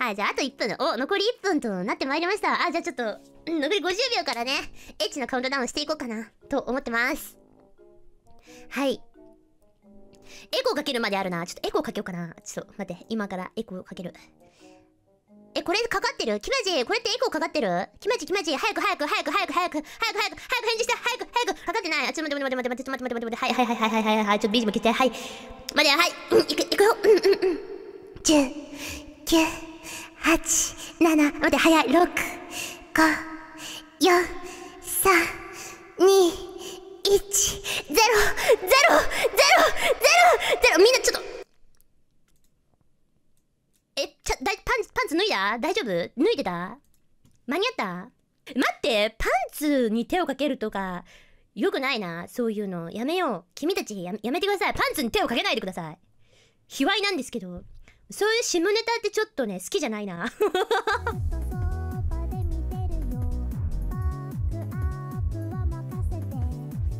はい、じゃああと1分。お、残り1分となってまいりました。あ、じゃあちょっと、残り50秒からね、エッチなカウントダウンしていこうかな、と思ってます。はい。エコーかけるまであるな。ちょっとエコーかけようかな。ちょっと待って、今からエコーかける。え、これかかってる？キマジこれってエコーかかってる？キマジキマジ早く早く早く早く早く早く早く早く返事して早く早くかかってないあ、ちょっと待って待って待って待って待って待って待ってはいはいはいはいはいはいはいちょっとビージも消してはい待ってはいうんいくいくようんうんうん10 9 8 7待って早い6 5 4 3 2 1 0 0 0 0 0みんなちょっとえ、ちゃ、だパンツ、パンツ脱いだ？大丈夫？脱いでた？間に合った？待って、パンツに手をかけるとか、よくないな、そういうの。やめよう。君たちややめてください。パンツに手をかけないでください。卑猥なんですけど。そういう下ネタってちょっとね、好きじゃないな。